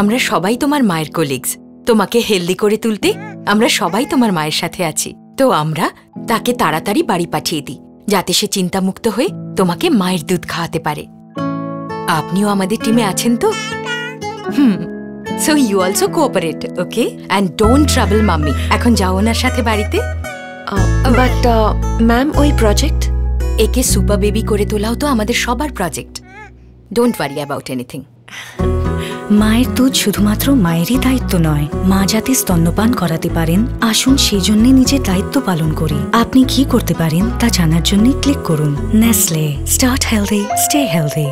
আমরা সবাই তোমার মায়ের কলিগস তোমাকে হেলদি করে তুলতে আমরা সবাই তোমার মায়ের সাথে আছি। তো আমরা তাকে তাড়াতাড়ি বাড়ি পাঠিয়ে দিই যাতে সে চিন্তামুক্ত হয়ে তোমাকে মায়ের দুধ খাওয়াতে পারে। আপনিও আমাদের টিমে আছেন তো? হুম so you also cooperate okay and don't travel mummy এখন যাও ওনার সাথে বাড়িতে। বাট ম্যাম ওই প্রজেক্ট একে সুপার বেবি করে তোলাও তো আমাদের সবার project don't worry about anything মায়ের দুধ শুধুমাত্র মায়েরই দায়িত্ব নয়, মা যাতে স্তন্যপান করাতে পারেন, আসুন সেই জন্য নিজের দায়িত্ব পালন করি। আপনি কি করতে পারেন তা জানার জন্য ক্লিক করুন। Nestle start healthy stay healthy